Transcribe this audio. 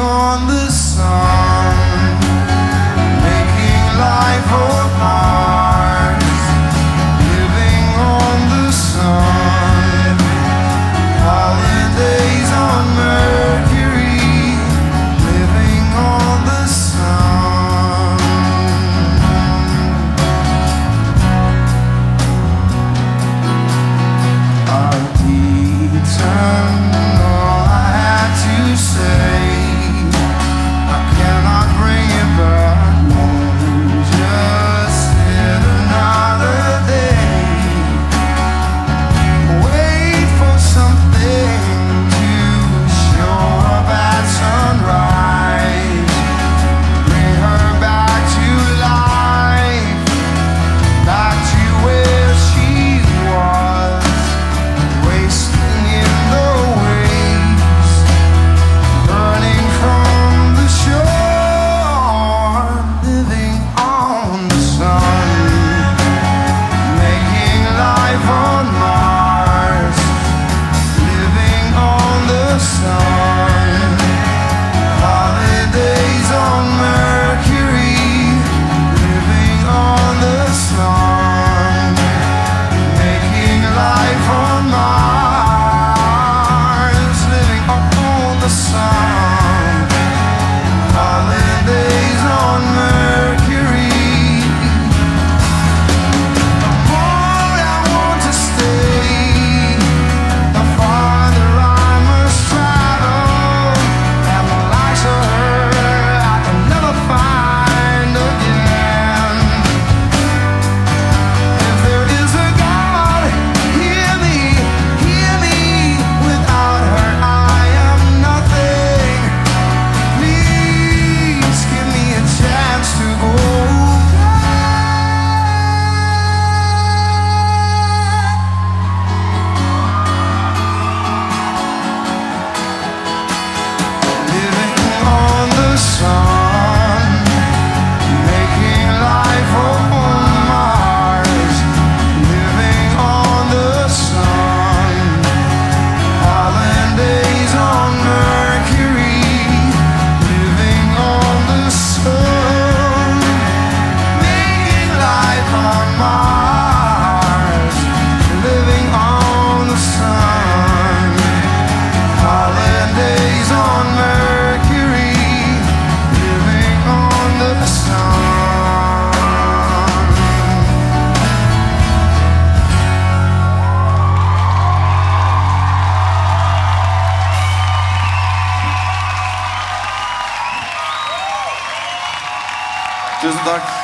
on the song Tusen takk.